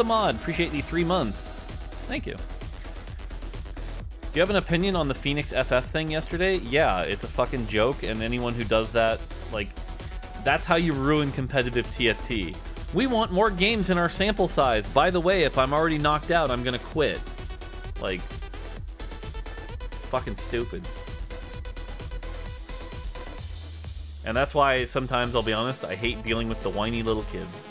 the mod. Appreciate the three months. Thank you. Do you have an opinion on the Phoenix FF thing yesterday? Yeah, it's a fucking joke, and anyone who does that, like, that's how you ruin competitive TFT. We want more games in our sample size. By the way, if I'm already knocked out, I'm gonna quit. Like, fucking stupid. And that's why sometimes, I'll be honest, I hate dealing with the whiny little kids.